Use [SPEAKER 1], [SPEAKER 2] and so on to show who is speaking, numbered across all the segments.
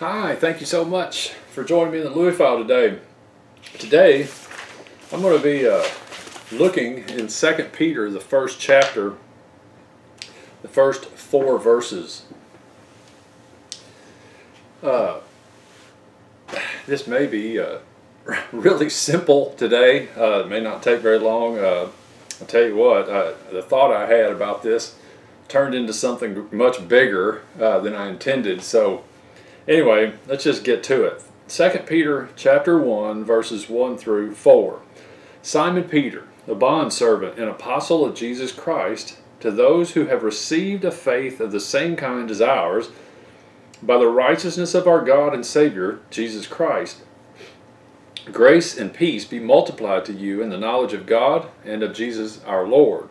[SPEAKER 1] Hi, thank you so much for joining me in the Louie File today. Today, I'm going to be uh, looking in 2 Peter, the first chapter, the first four verses. Uh, this may be uh, really simple today. Uh, it may not take very long. Uh, I'll tell you what, uh, the thought I had about this turned into something much bigger than I intended. So anyway, let's just get to it. 2 Peter chapter 1 verses 1 through 4. Simon Peter, a bondservant and apostle of Jesus Christ, to those who have received a faith of the same kind as ours, by the righteousness of our God and Savior, Jesus Christ. Grace and peace be multiplied to you in the knowledge of God and of Jesus our Lord.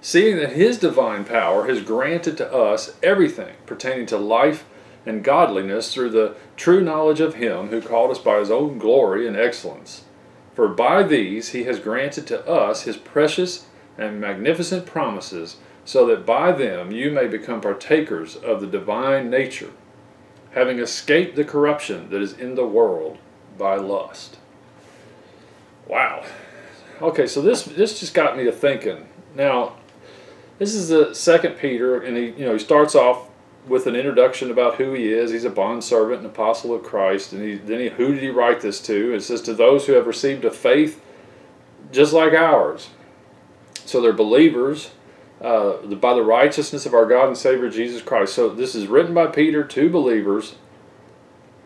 [SPEAKER 1] Seeing that His divine power has granted to us everything pertaining to life and godliness through the true knowledge of Him who called us by His own glory and excellence. For by these He has granted to us His precious and magnificent promises so that by them you may become partakers of the divine nature, having escaped the corruption that is in the world by lust. Wow. Okay, so this this just got me to thinking. Now, this is the second Peter, and he you know he starts off with an introduction about who he is. He's a bond servant and apostle of Christ, and he, then he, who did he write this to? It says to those who have received a faith just like ours. So they're believers uh, by the righteousness of our God and Savior Jesus Christ. So this is written by Peter to believers,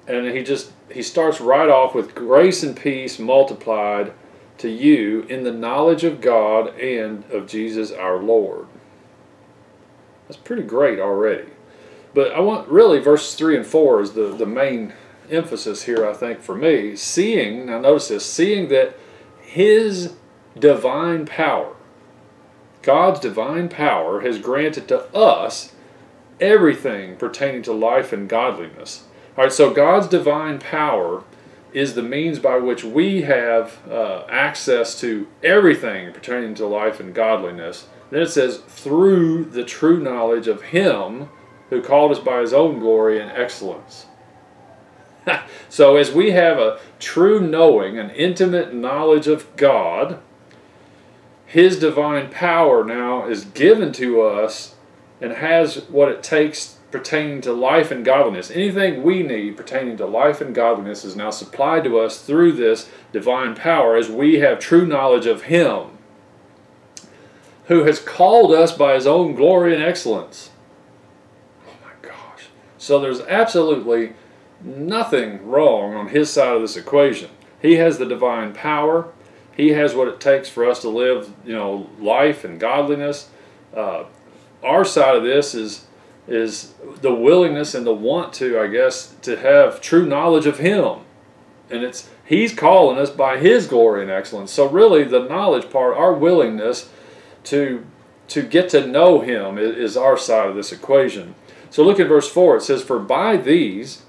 [SPEAKER 1] and he just he starts right off with grace and peace multiplied to you in the knowledge of God and of Jesus our Lord. That's pretty great already. But I want really verses three and four is the, the main emphasis here, I think, for me. Seeing, now notice this, seeing that his divine power God's divine power has granted to us everything pertaining to life and godliness. All right, so God's divine power is the means by which we have uh, access to everything pertaining to life and godliness. Then it says, through the true knowledge of Him who called us by His own glory and excellence. so, as we have a true knowing, an intimate knowledge of God, his divine power now is given to us and has what it takes pertaining to life and godliness. Anything we need pertaining to life and godliness is now supplied to us through this divine power as we have true knowledge of Him who has called us by His own glory and excellence. So there's absolutely nothing wrong on His side of this equation. He has the divine power. He has what it takes for us to live, you know, life and godliness. Uh, our side of this is is the willingness and the want to, I guess, to have true knowledge of Him, and it's He's calling us by His glory and excellence. So really, the knowledge part, our willingness to to get to know Him, is, is our side of this equation. So look at verse four. It says, "For by these."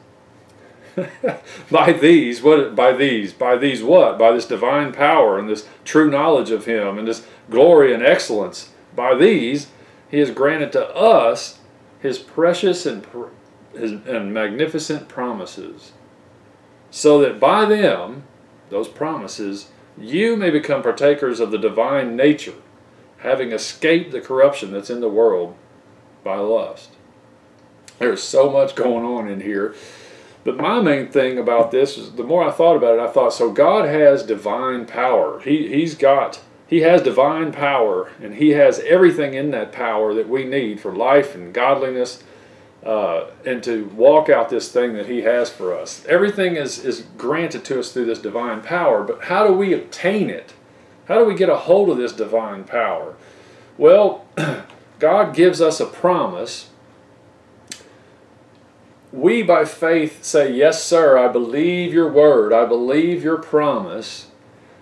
[SPEAKER 1] by these, what by these, by these what? By this divine power and this true knowledge of him and this glory and excellence. By these, he has granted to us his precious and, his, and magnificent promises, so that by them, those promises, you may become partakers of the divine nature, having escaped the corruption that's in the world by lust. There's so much going on in here. But my main thing about this is the more I thought about it, I thought, so God has divine power. He, he's got, He has divine power, and He has everything in that power that we need for life and godliness uh, and to walk out this thing that He has for us. Everything is, is granted to us through this divine power, but how do we obtain it? How do we get a hold of this divine power? Well, God gives us a promise we by faith say, Yes, sir, I believe your word, I believe your promise,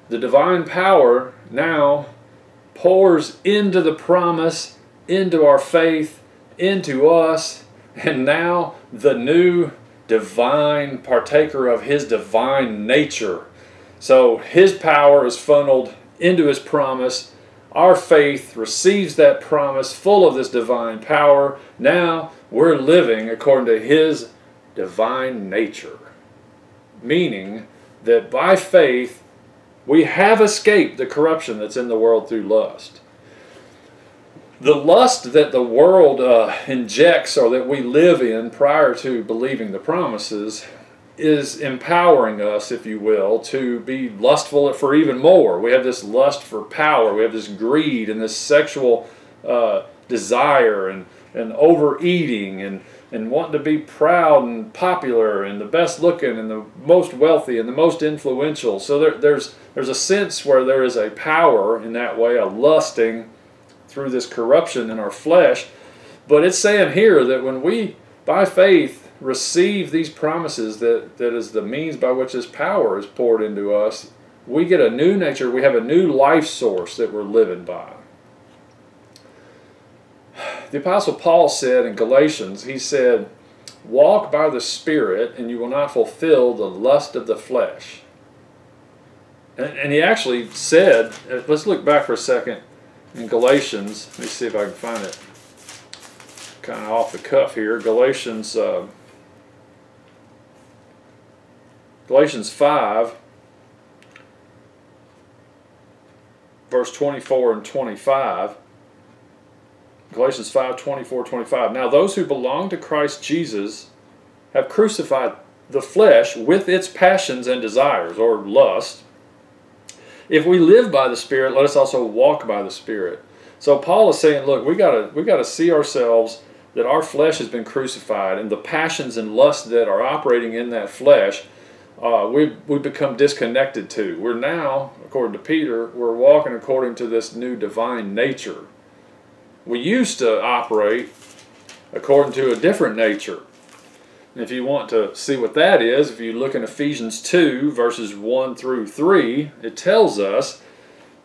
[SPEAKER 1] the divine power now pours into the promise, into our faith, into us, and now the new divine partaker of his divine nature. So his power is funneled into his promise. Our faith receives that promise full of this divine power. Now we're living according to His divine nature. Meaning that by faith, we have escaped the corruption that's in the world through lust. The lust that the world uh, injects or that we live in prior to believing the promises is empowering us, if you will, to be lustful for even more. We have this lust for power, we have this greed and this sexual uh, desire and, and overeating and, and wanting to be proud and popular and the best looking and the most wealthy and the most influential. So there, there's, there's a sense where there is a power in that way, a lusting through this corruption in our flesh. But it's saying here that when we, by faith, receive these promises that, that is the means by which this power is poured into us, we get a new nature, we have a new life source that we're living by. The Apostle Paul said in Galatians, he said, Walk by the Spirit, and you will not fulfill the lust of the flesh. And, and he actually said, let's look back for a second in Galatians. Let me see if I can find it. Kind of off the cuff here. Galatians, uh, Galatians 5, verse 24 and 25. Galatians 5, 24, 25. Now those who belong to Christ Jesus have crucified the flesh with its passions and desires, or lust. If we live by the Spirit, let us also walk by the Spirit. So Paul is saying, look, we gotta we gotta see ourselves that our flesh has been crucified, and the passions and lusts that are operating in that flesh, uh, we we become disconnected to. We're now, according to Peter, we're walking according to this new divine nature we used to operate according to a different nature. And if you want to see what that is, if you look in Ephesians 2, verses 1 through 3, it tells us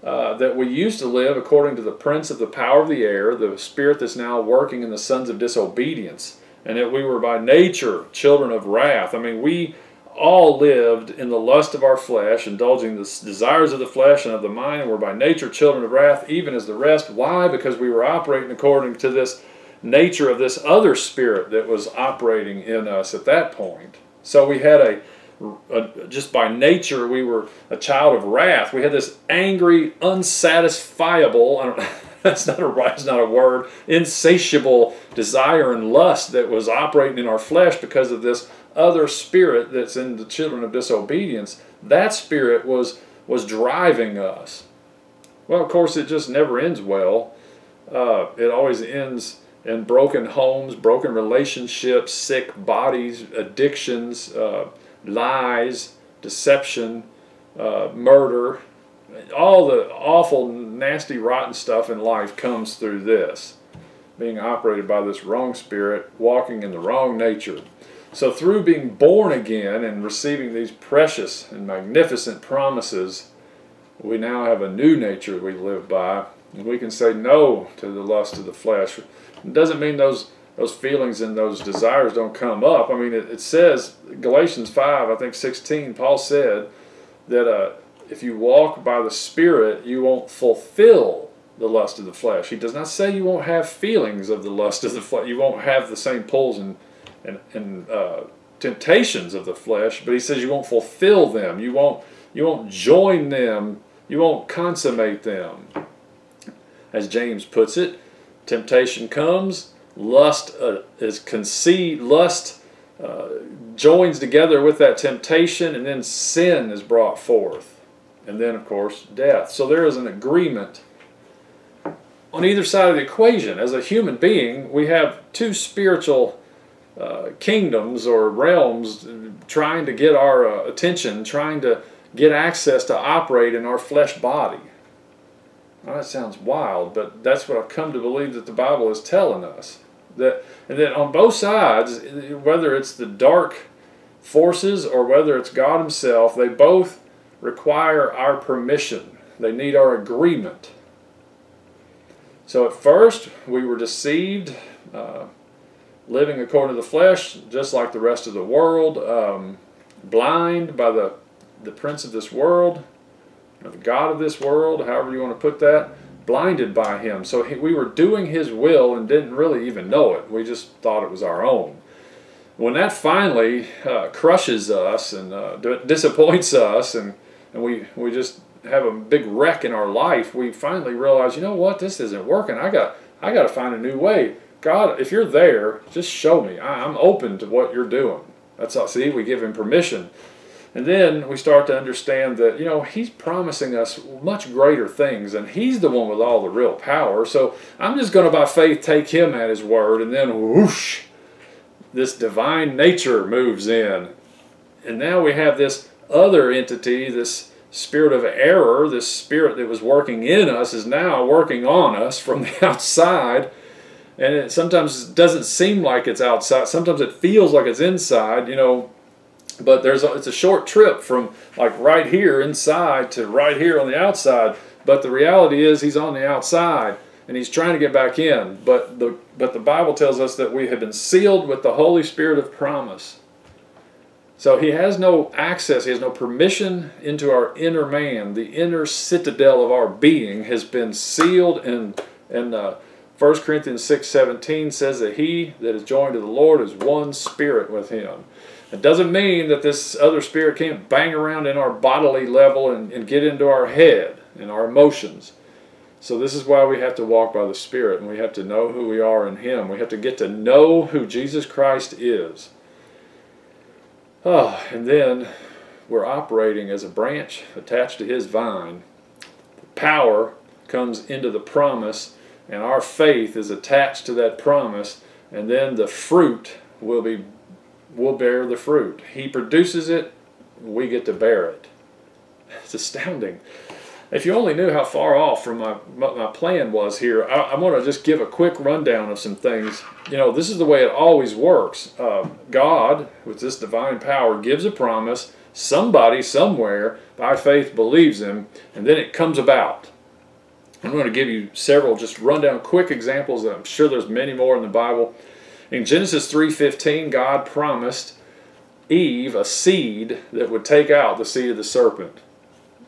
[SPEAKER 1] uh, that we used to live according to the prince of the power of the air, the spirit that's now working in the sons of disobedience, and that we were by nature children of wrath. I mean, we all lived in the lust of our flesh, indulging the desires of the flesh and of the mind, and were by nature children of wrath, even as the rest. Why? Because we were operating according to this nature of this other spirit that was operating in us at that point. So we had a, a just by nature, we were a child of wrath. We had this angry, unsatisfiable, that's not a that's not a word, insatiable desire and lust that was operating in our flesh because of this other spirit that's in the children of disobedience, that spirit was was driving us. Well, of course, it just never ends well. Uh, it always ends in broken homes, broken relationships, sick bodies, addictions, uh, lies, deception, uh, murder. All the awful, nasty, rotten stuff in life comes through this. Being operated by this wrong spirit, walking in the wrong nature. So, through being born again and receiving these precious and magnificent promises, we now have a new nature we live by, and we can say no to the lust of the flesh. It doesn't mean those those feelings and those desires don't come up. I mean, it, it says Galatians five, I think sixteen. Paul said that uh, if you walk by the Spirit, you won't fulfill the lust of the flesh. He does not say you won't have feelings of the lust of the flesh. You won't have the same pulls and and, and uh, temptations of the flesh, but he says you won't fulfill them. You won't you won't join them. You won't consummate them. As James puts it, temptation comes, lust uh, is conceived, lust uh, joins together with that temptation, and then sin is brought forth, and then of course death. So there is an agreement on either side of the equation. As a human being, we have two spiritual uh, kingdoms or realms trying to get our uh, attention, trying to get access to operate in our flesh body. Well, that sounds wild, but that's what I've come to believe that the Bible is telling us. That, and that on both sides, whether it's the dark forces or whether it's God Himself, they both require our permission. They need our agreement. So at first, we were deceived. Uh, living according to the flesh, just like the rest of the world, um, blind by the, the prince of this world, the God of this world, however you want to put that, blinded by him. So he, we were doing his will and didn't really even know it. We just thought it was our own. when that finally uh, crushes us and uh, disappoints us and, and we, we just have a big wreck in our life, we finally realize, you know what, this isn't working. I got, I got to find a new way. God, if you're there, just show me. I, I'm open to what you're doing. That's all. See, we give him permission. And then we start to understand that, you know, he's promising us much greater things, and he's the one with all the real power. So I'm just going to, by faith, take him at his word, and then whoosh, this divine nature moves in. And now we have this other entity, this spirit of error, this spirit that was working in us is now working on us from the outside. And it sometimes doesn't seem like it's outside. Sometimes it feels like it's inside, you know. But there's a, it's a short trip from like right here inside to right here on the outside. But the reality is he's on the outside and he's trying to get back in. But the but the Bible tells us that we have been sealed with the Holy Spirit of promise. So he has no access, he has no permission into our inner man. The inner citadel of our being has been sealed and and uh, 1 Corinthians 6:17 says that he that is joined to the Lord is one spirit with him. It doesn't mean that this other spirit can't bang around in our bodily level and, and get into our head and our emotions. So this is why we have to walk by the Spirit and we have to know who we are in Him. We have to get to know who Jesus Christ is. Oh, and then we're operating as a branch attached to His vine. Power comes into the promise and our faith is attached to that promise and then the fruit will be will bear the fruit. He produces it, we get to bear it. It's astounding if you only knew how far off from my, my plan was here, I, I want to just give a quick rundown of some things. You know, this is the way it always works. Uh, God, with this divine power, gives a promise. Somebody, somewhere, by faith believes him, and then it comes about. I'm going to give you several just rundown quick examples. I'm sure there's many more in the Bible. In Genesis 3.15, God promised Eve a seed that would take out the seed of the serpent.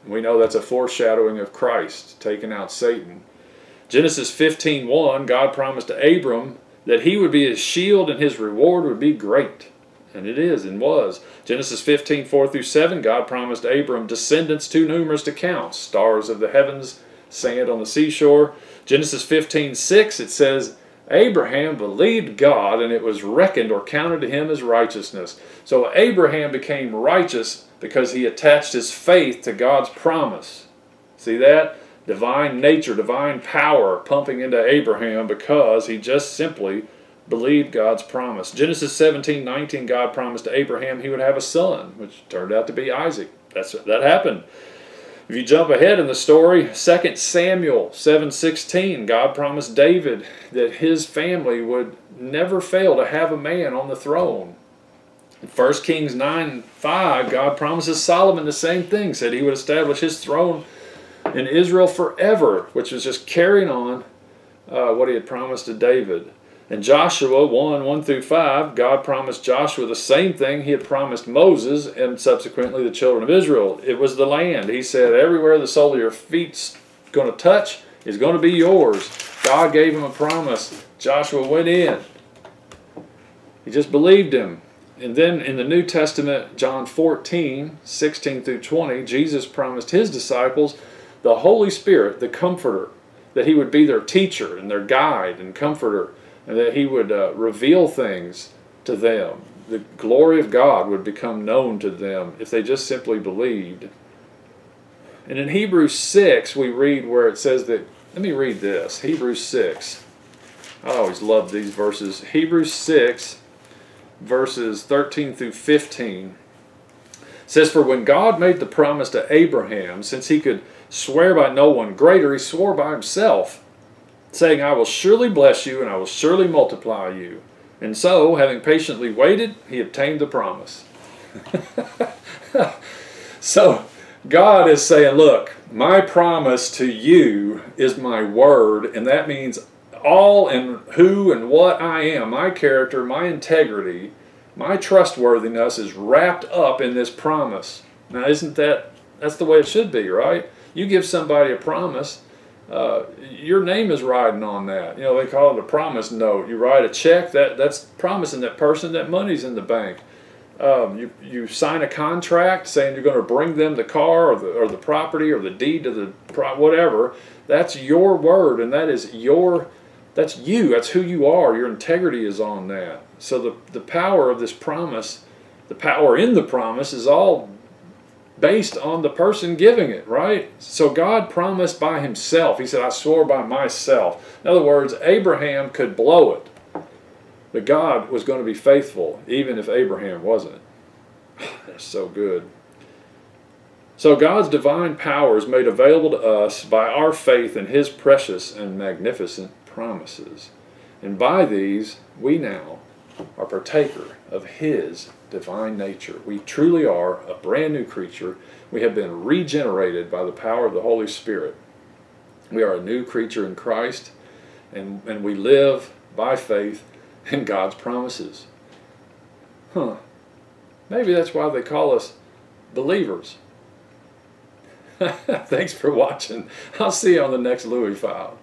[SPEAKER 1] We know that's a foreshadowing of Christ taking out Satan. Genesis 15:1, God promised to Abram that he would be his shield and his reward would be great. And it is and was. Genesis 15, 4 through 7, God promised Abram descendants too numerous to count, stars of the heavens, sand on the seashore. Genesis 15, 6, it says, Abraham believed God and it was reckoned or counted to him as righteousness. So Abraham became righteous because he attached his faith to God's promise. See that? Divine nature, divine power pumping into Abraham because he just simply believed God's promise. Genesis 17, 19, God promised to Abraham he would have a son, which turned out to be Isaac. That's That happened. If you jump ahead in the story, 2 Samuel 7:16, God promised David that his family would never fail to have a man on the throne. 1 Kings 9 5, God promises Solomon the same thing, said he would establish his throne in Israel forever, which was just carrying on uh, what he had promised to David. In Joshua 1 1 through 5, God promised Joshua the same thing he had promised Moses and subsequently the children of Israel. It was the land. He said, Everywhere the sole of your feet's going to touch is going to be yours. God gave him a promise. Joshua went in. He just believed him. And then in the New Testament, John 14, 16 through 20, Jesus promised his disciples the Holy Spirit, the Comforter, that he would be their teacher and their guide and comforter, and that he would uh, reveal things to them. The glory of God would become known to them if they just simply believed. And in Hebrews 6, we read where it says that, let me read this Hebrews 6. I always love these verses. Hebrews 6, verses 13 through 15 says, For when God made the promise to Abraham, since he could swear by no one greater, he swore by himself, saying, I will surely bless you, and I will surely multiply you. And so, having patiently waited, he obtained the promise. so, God is saying, Look, my promise to you is my word, and that means all and who and what I am, my character, my integrity, my trustworthiness is wrapped up in this promise. Now, isn't that, that's the way it should be, right? You give somebody a promise, uh, your name is riding on that. You know, they call it a promise note. You write a check that that's promising that person that money's in the bank. Um, you you sign a contract saying you're going to bring them the car or the or the property or the deed to the pro- whatever. That's your word, and that is your that's you. That's who you are. Your integrity is on that. So the the power of this promise, the power in the promise, is all based on the person giving it, right? So God promised by himself. He said, I swore by myself. In other words, Abraham could blow it, but God was going to be faithful, even if Abraham wasn't. That's so good. So God's divine power is made available to us by our faith in his precious and magnificent promises. And by these, we now are partaker of his divine nature. We truly are a brand new creature. We have been regenerated by the power of the Holy Spirit. We are a new creature in Christ, and, and we live by faith in God's promises. Huh. Maybe that's why they call us believers. Thanks for watching. I'll see you on the next Louie File.